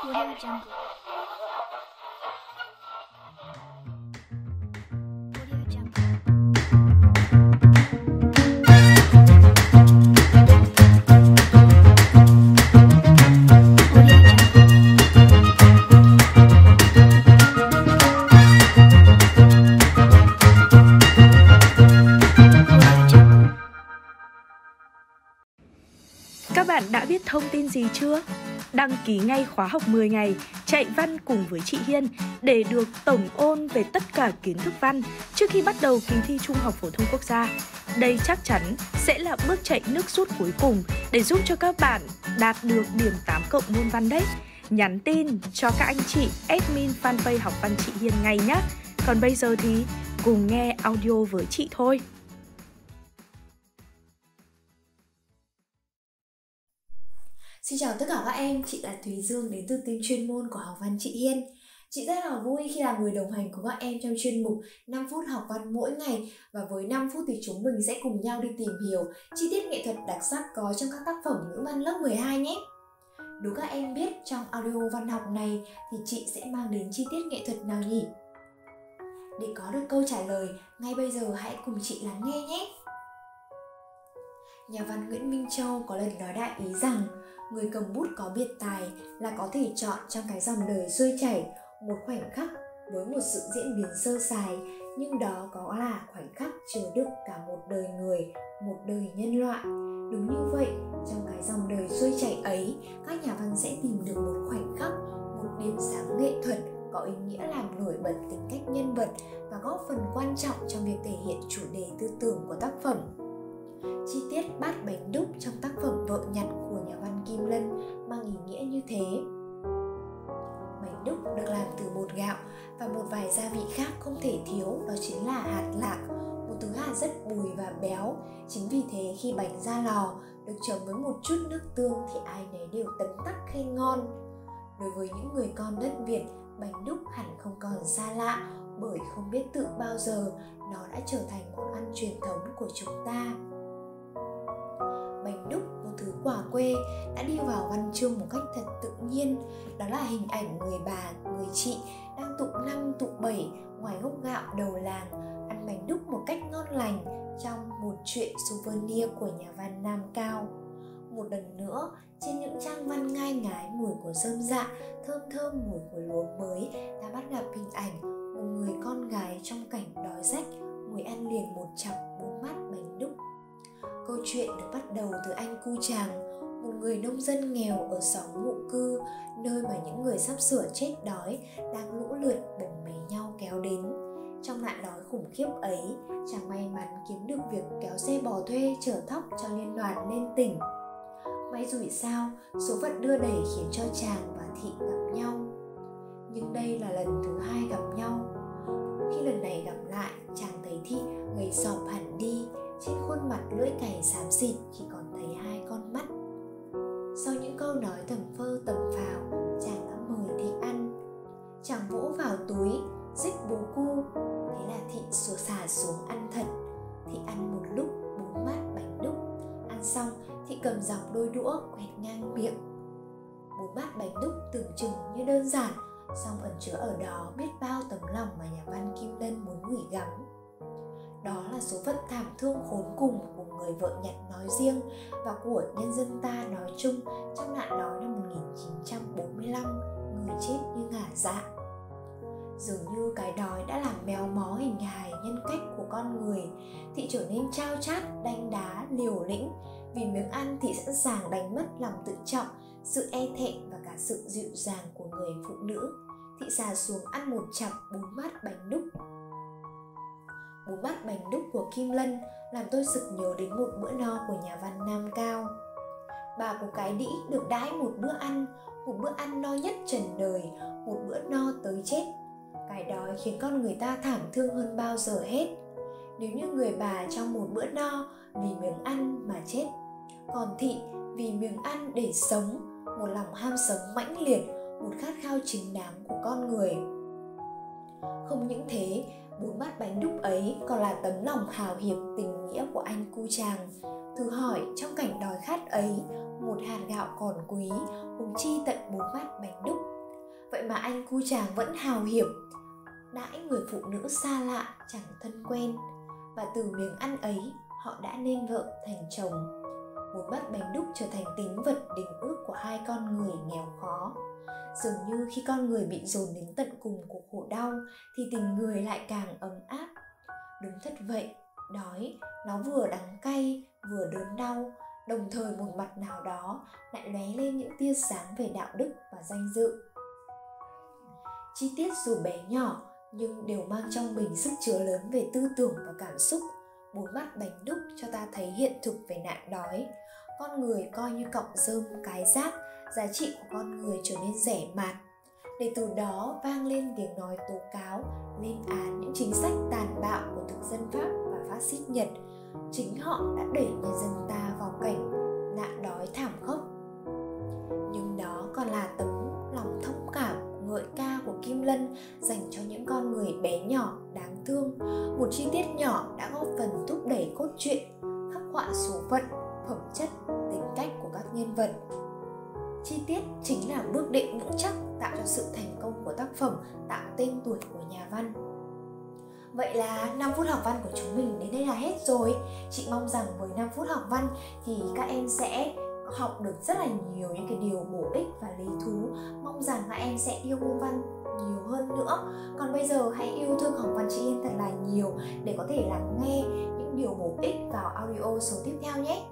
Audio Jungle. Các bạn đã biết thông tin gì chưa? Đăng ký ngay khóa học 10 ngày, chạy văn cùng với chị Hiên để được tổng ôn về tất cả kiến thức văn trước khi bắt đầu kỳ thi Trung học phổ thông quốc gia. Đây chắc chắn sẽ là bước chạy nước rút cuối cùng để giúp cho các bạn đạt được điểm 8 cộng môn văn đấy. Nhắn tin cho các anh chị admin fanpage học văn chị Hiên ngay nhé. Còn bây giờ thì cùng nghe audio với chị thôi. Xin chào tất cả các em, chị là Thùy Dương đến từ team chuyên môn của học văn chị Hiên. Chị rất là vui khi là người đồng hành của các em trong chuyên mục 5 phút học văn mỗi ngày và với 5 phút thì chúng mình sẽ cùng nhau đi tìm hiểu chi tiết nghệ thuật đặc sắc có trong các tác phẩm ngữ văn lớp 12 nhé. Đúng các em biết trong audio văn học này thì chị sẽ mang đến chi tiết nghệ thuật nào nhỉ? Để có được câu trả lời, ngay bây giờ hãy cùng chị lắng nghe nhé. Nhà văn Nguyễn Minh Châu có lần nói đại ý rằng người cầm bút có biệt tài là có thể chọn trong cái dòng đời xuôi chảy một khoảnh khắc với một sự diễn biến sơ sài, nhưng đó có là khoảnh khắc chứa đựng cả một đời người, một đời nhân loại. Đúng như vậy, trong cái dòng đời xuôi chảy ấy, các nhà văn sẽ tìm được một khoảnh khắc, một điểm sáng nghệ thuật có ý nghĩa làm nổi bật tính cách nhân vật và góp phần quan trọng trong việc thể hiện chủ đề tư tưởng của tác phẩm. Chi tiết bát bánh đúc trong tác phẩm vợ nhặt của Kim Lân mang ý nghĩa như thế. Bánh đúc được làm từ bột gạo và một vài gia vị khác không thể thiếu đó chính là hạt lạc, một thứ hạt rất bùi và béo. Chính vì thế khi bánh ra lò được chấm với một chút nước tương thì ai nấy đều tấm tắc khen ngon. Đối với những người con đất Việt, bánh đúc hẳn không còn xa lạ bởi không biết tự bao giờ nó đã trở thành món ăn truyền thống của chúng ta một quê đã đi vào văn chương một cách thật tự nhiên. Đó là hình ảnh người bà, người chị đang tụ năm, tụ bảy ngoài gốc gạo đầu làng, ăn bánh đúc một cách ngon lành trong một chuyện souvenir của nhà văn nam cao. Một lần nữa, trên những trang văn ngai ngái mùi của rơm dạ thơm thơm mùi của lúa mới ta bắt gặp hình ảnh một người con gái trong cảnh đói rách, ngồi ăn liền một chặp chuyện được bắt đầu từ anh Cu Tràng, một người nông dân nghèo ở xóm ngụ cư, nơi mà những người sắp sửa chết đói đang lũ lượt bồng bế nhau kéo đến. Trong nạn đói khủng khiếp ấy, chàng may mắn kiếm được việc kéo xe bò thuê chở thóc cho liên đoàn lên tỉnh. May rủi sao, số phận đưa đẩy khiến cho chàng và thị gặp nhau. Nhưng đây là lần thứ hai gặp nhau. Khi lần này gặp lại, chàng thấy thị gầy sọp hẳn đi, trên khuôn mặt lưỡi cày xám xịt chỉ còn thấy hai con mắt. Sau những câu nói tầm phơ tầm phào, chàng đã mời thị ăn. Chàng vỗ vào túi xích bố cu. Thế là thị sủa xả xuống ăn thật. Thị ăn một lúc, bốn bát bánh đúc. Ăn xong, thị cầm dọc đôi đũa, quẹt ngang miệng. Bốn bát bánh đúc tưởng chừng như đơn giản, song ẩn chứa ở đó biết bao tấm lòng mà nhà văn kim lân muốn gửi gắm đó là số phận thảm thương khốn cùng của người vợ Nhật nói riêng và của nhân dân ta nói chung trong nạn đói năm 1945, người chết như ngả dạ. Dường như cái đói đã làm méo mó hình hài nhân cách của con người, thị trở nên trao chát, đanh đá, liều lĩnh. Vì miếng ăn thì sẵn sàng đánh mất lòng tự trọng, sự e thẹn và cả sự dịu dàng của người phụ nữ. Thị xà xuống ăn một chặp bốn bát bánh đúc bốn bát bánh đúc của Kim Lân làm tôi sực nhớ đến một bữa no của nhà văn Nam Cao. Bà của cái đĩ được đãi một bữa ăn, một bữa ăn no nhất trần đời, một bữa no tới chết. Cái đói khiến con người ta thảm thương hơn bao giờ hết. Nếu như người bà trong một bữa no vì miếng ăn mà chết, còn thị vì miếng ăn để sống, một lòng ham sống mãnh liệt, một khát khao chính đáng của con người. Không những thế, bốn bát bánh đúc ấy còn là tấm lòng hào hiệp tình nghĩa của anh cu chàng. Thử hỏi trong cảnh đói khát ấy một hạt gạo còn quý huống chi tận bốn bát bánh đúc. Vậy mà anh cu chàng vẫn hào hiệp, đãi người phụ nữ xa lạ chẳng thân quen. Và từ miếng ăn ấy họ đã nên vợ thành chồng một bát bánh đúc trở thành tín vật đình ước của hai con người nghèo khó. Dường như khi con người bị dồn đến tận cùng của khổ đau, thì tình người lại càng ấm áp. Đúng thật vậy, đói, nó vừa đắng cay, vừa đớn đau, đồng thời một mặt nào đó lại lóe lên những tia sáng về đạo đức và danh dự. Chi tiết dù bé nhỏ, nhưng đều mang trong mình sức chứa lớn về tư tưởng và cảm xúc bốn mắt bánh đúc cho ta thấy hiện thực về nạn đói. Con người coi như cọng rơm cái rác, giá trị của con người trở nên rẻ mạt. Để từ đó vang lên tiếng nói tố cáo, lên án những chính sách tàn bạo của thực dân pháp và phát xít nhật, chính họ đã đẩy nhân dân ta vào cảnh số phận, phẩm chất, tính cách của các nhân vật. Chi tiết chính là bước đệm vững chắc tạo cho sự thành công của tác phẩm, tạo tên tuổi của nhà văn. Vậy là 5 phút học văn của chúng mình đến đây là hết rồi. Chị mong rằng với 5 phút học văn thì các em sẽ học được rất là nhiều những cái điều bổ ích và lý thú. Mong rằng các em sẽ yêu môn văn nhiều hơn nữa. Còn bây giờ hãy yêu thương học văn chị Yên thật là nhiều để có thể lắng nghe những điều bổ ích vào audio số tiếp theo nhé.